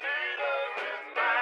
Peter is mad.